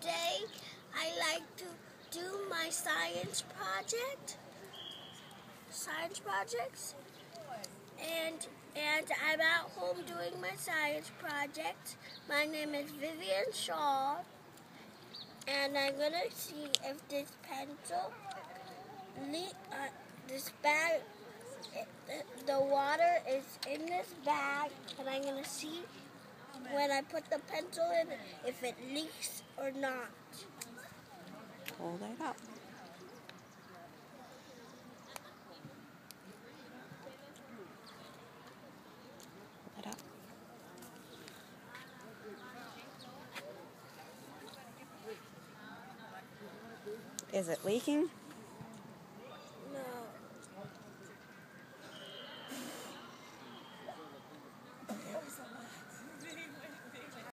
today I like to do my science project, science projects, and and I'm at home doing my science project. My name is Vivian Shaw, and I'm gonna see if this pencil, uh, this bag, the water is in this bag, and I'm gonna see when I put the pencil in if it leaks or not. Hold it up. Hold it up. Is it leaking?